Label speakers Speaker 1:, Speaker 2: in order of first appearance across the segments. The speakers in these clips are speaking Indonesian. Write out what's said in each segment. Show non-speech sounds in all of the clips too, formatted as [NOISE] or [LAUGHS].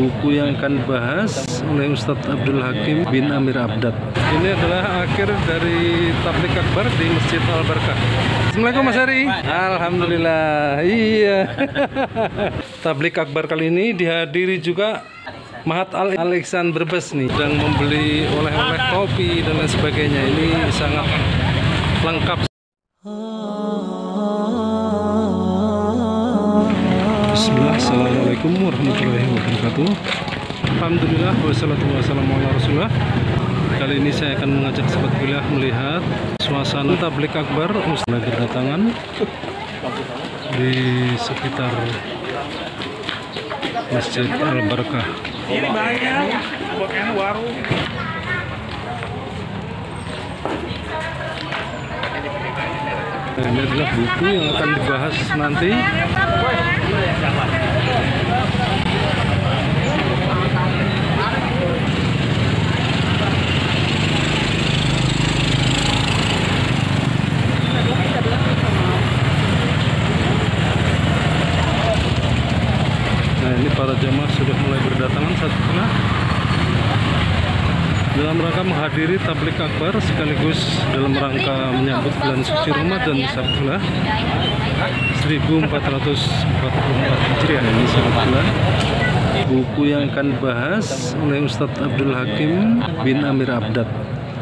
Speaker 1: buku yang akan dibahas oleh Ustadz Abdul Hakim bin Amir Abdad. Ini adalah akhir dari tablik akbar di Masjid Al Barkah. Assalamualaikum Mas Ari. Alhamdulillah. Iya. [LAUGHS] tablik akbar kali ini dihadiri juga Mahat Al Alexan Brebes nih sedang membeli oleh-oleh kopi dan lain sebagainya. Ini sangat lengkap. Assalamualaikum warahmatullahi wabarakatuh. Alhamdulillah, wassalatu wassalamu ala rasulullah. Kali ini saya akan mengajak sahabat kuliah melihat suasana tablik akbar Ustaz berdatangan di sekitar Masjid Al-Barakah
Speaker 2: Ini banyak, warung.
Speaker 1: Ini adalah buku yang akan dibahas nanti Nah ini para jamaah sudah mulai berdatangan saat setengah dalam rangka menghadiri tablik akbar sekaligus dalam rangka menyambut bulan suci Ramadan Sabtulah 1444 Hijriah ini Sabtulah. Buku yang akan dibahas oleh Ustadz Abdul Hakim bin Amir Abdad.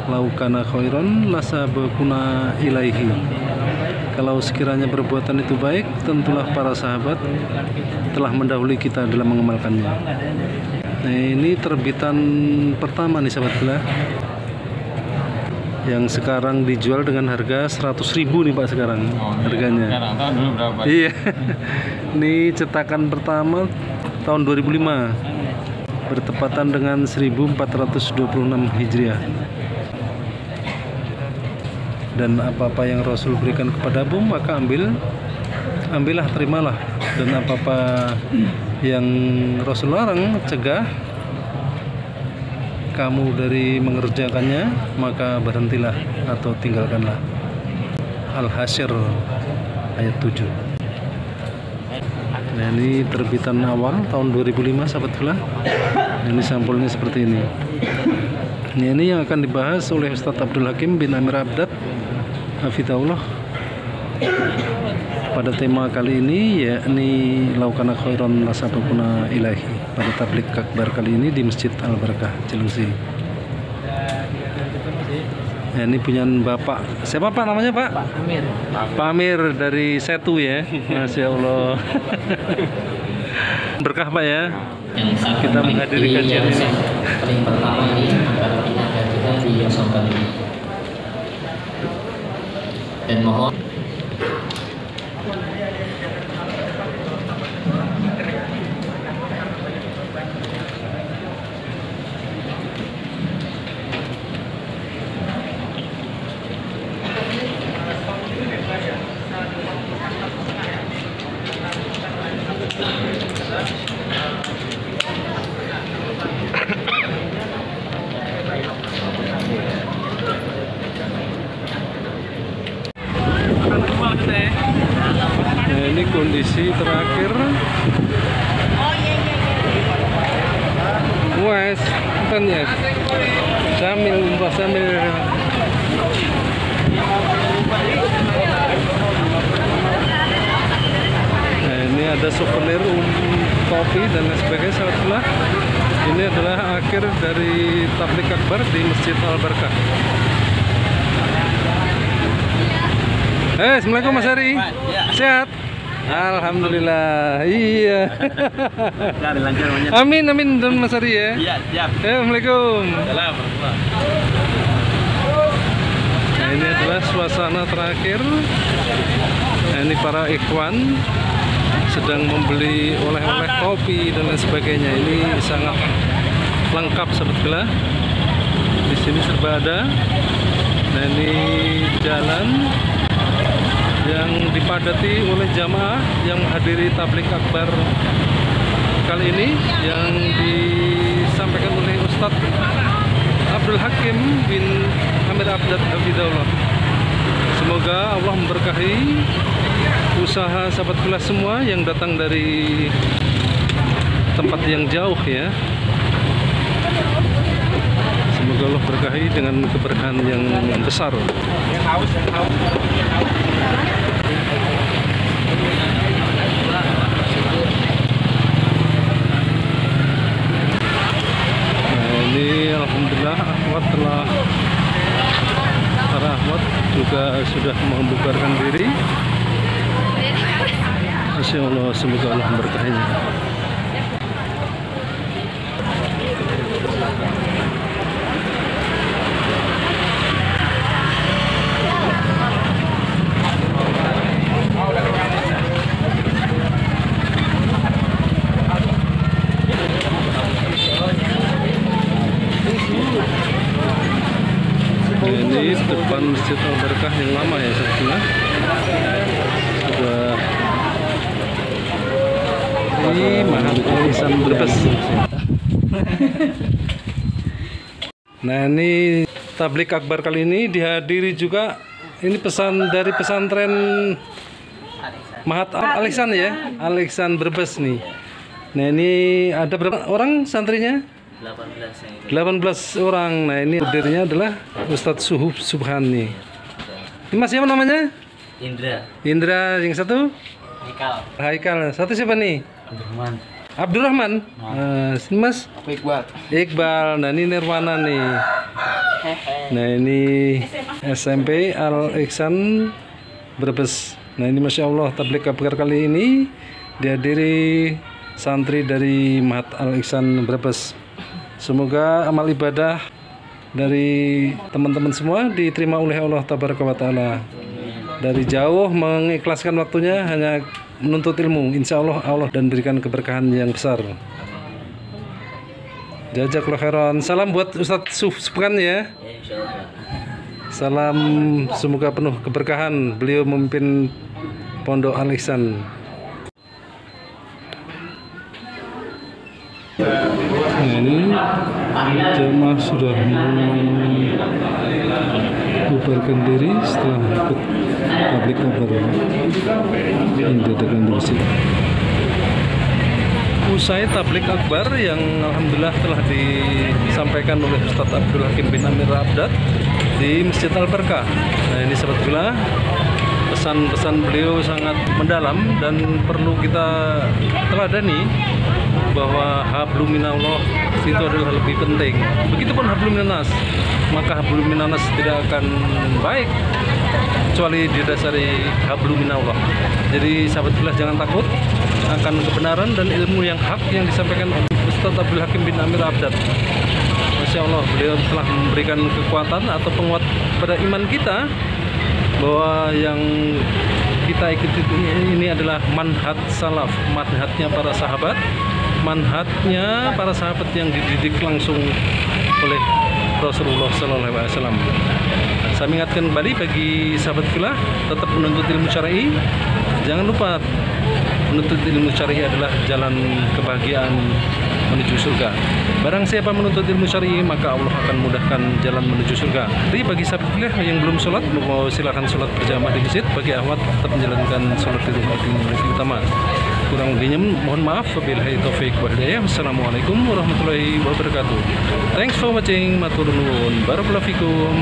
Speaker 1: Laukana khairon lasabakuna ilaihi. Kalau sekiranya perbuatan itu baik tentulah para sahabat telah mendahului kita dalam mengamalkannya Nah ini terbitan pertama nih sahabat belah yang sekarang dijual dengan harga 100.000 nih Pak sekarang harganya.
Speaker 2: Sekarang tahun dulu berapa?
Speaker 1: Iya. [LAUGHS] Ini cetakan pertama tahun 2005 bertepatan dengan 1426 Hijriah. Dan apa-apa yang Rasul berikan kepadamu maka ambil ambillah terimalah. Dan apa-apa yang Rasul larang cegah. Kamu dari mengerjakannya maka berhentilah atau tinggalkanlah. Al-Hasyr ayat 7 Nah ini terbitan awal tahun 2005 sahabat belah Ini sampulnya seperti ini. Nah, Ini yang akan dibahas oleh Ustadz Abdul Hakim bin Amir Abdad. Hafidahullah pada tema kali ini yakni laukana khairon lasabakuna ilahi pada tablik akbar kali ini di Masjid Al Barakah Cilengsi. Nah, ini punya Bapak. Siapa Pak namanya Pak? Pak Amir. Pak Amir dari Setu ya. Masya Allah. [LAUGHS] Berkah Pak ya. Kita menghadiri kajian ini.
Speaker 3: paling pertama ini kita kita diosongkan ini dan mohon
Speaker 1: Nah, ini kondisi terakhir. Wes, kan ya. Sambil Mbak sambil Nah, ini ada souvenir um, kopi dan lain sebagainya sebelah. Ini adalah akhir dari tablik akbar di Masjid Al Barkah. Eh, Assalamualaikum Mas Ari. Sehat? Alhamdulillah. Iya.
Speaker 2: Cari lancar banyak.
Speaker 1: Amin amin dan Mas Ari ya.
Speaker 2: Iya, siap.
Speaker 1: Eh, Assalamualaikum.
Speaker 2: Salam.
Speaker 1: Nah, ini adalah suasana terakhir. Nah, ini para ikhwan sedang membeli oleh-oleh kopi dan lain sebagainya. Ini sangat lengkap sebetulnya. Di sini serba ada. Nah, ini jalan yang dipadati oleh jamaah yang menghadiri tablik akbar kali ini yang disampaikan oleh Ustadz Abdul Hakim bin Amir Abdad Hafidahullah semoga Allah memberkahi usaha sahabat kelas semua yang datang dari tempat yang jauh ya. Semoga Allah berkahi dengan keberkahan yang besar.
Speaker 2: Yang haus, yang haus.
Speaker 1: Nah, ini alhamdulillah Ahmad telah para Ahmad juga sudah membubarkan diri. Masya Allah, semoga Allah memberkahinya. Ini depan Masjid Al Barkah yang lama ya sebetulnya. Sudah ini mahal tulisan berbes. Nah ini tablik akbar kali ini dihadiri juga ini pesan dari pesantren Mahat Alexan ya, Alexan Brebes nih. Nah ini ada berapa orang santrinya?
Speaker 3: 18 yang
Speaker 1: 18 orang. Nah, ini hadirnya adalah Ustadz Suhub Subhani. Ini Mas siapa namanya?
Speaker 3: Indra
Speaker 1: Indra yang satu?
Speaker 3: Nikal
Speaker 1: Haikal. Satu siapa nih?
Speaker 3: Abdurrahman
Speaker 1: Abdurrahman. Nah, sini Mas
Speaker 2: Apa Iqbal?
Speaker 1: Iqbal. Nah, ini Nirwana nih. Nah, ini SMP Al Ihsan Brebes. Nah, ini Masya Allah tablik kabar kali ini dihadiri santri dari Mahat Al Ihsan Brebes. Semoga amal ibadah dari teman-teman semua diterima oleh Allah Tabaraka wa Ta'ala. Dari jauh mengikhlaskan waktunya hanya menuntut ilmu. Insya Allah Allah dan berikan keberkahan yang besar. Jazakallah khairan. Salam buat Ustadz Suf Subkan ya. Salam semoga penuh keberkahan. Beliau memimpin Pondok Al ini jemaah sudah membubarkan diri setelah ikut tablik kabar di masjid. Usai tablik akbar yang alhamdulillah telah disampaikan oleh Ustadz Abdul Hakim bin Amir Abdad di Masjid Al Barkah. Nah ini gula pesan-pesan beliau sangat mendalam dan perlu kita teladani bahwa hablum minallah itu adalah lebih penting. Begitupun hablum minanas, maka hablum minanas tidak akan baik kecuali didasari hablum minallah. Jadi sahabat filah jangan takut akan kebenaran dan ilmu yang hak yang disampaikan oleh Ustaz Abdul Hakim bin Amir Abdad. Masya Allah beliau telah memberikan kekuatan atau penguat pada iman kita bahwa yang kita ikuti ini adalah manhat salaf, manhatnya para sahabat, manhatnya para sahabat yang dididik langsung oleh Rasulullah Wasallam. Saya ingatkan kembali bagi sahabat filah tetap menuntut ilmu syar'i. Jangan lupa menuntut ilmu syar'i adalah jalan kebahagiaan menuju surga. Barang siapa menuntut ilmu syar'i maka Allah akan mudahkan jalan menuju surga. Jadi bagi sahabat filah yang belum sholat mau silakan sholat berjamaah di masjid. Bagi ahwat tetap menjalankan sholat di rumah di utama. Kurang lebihnya mohon maaf. Wabillahi taufik wa hidayah. Wassalamualaikum warahmatullahi wabarakatuh. Thanks for watching. Matur nuwun. Barakallahu fikum.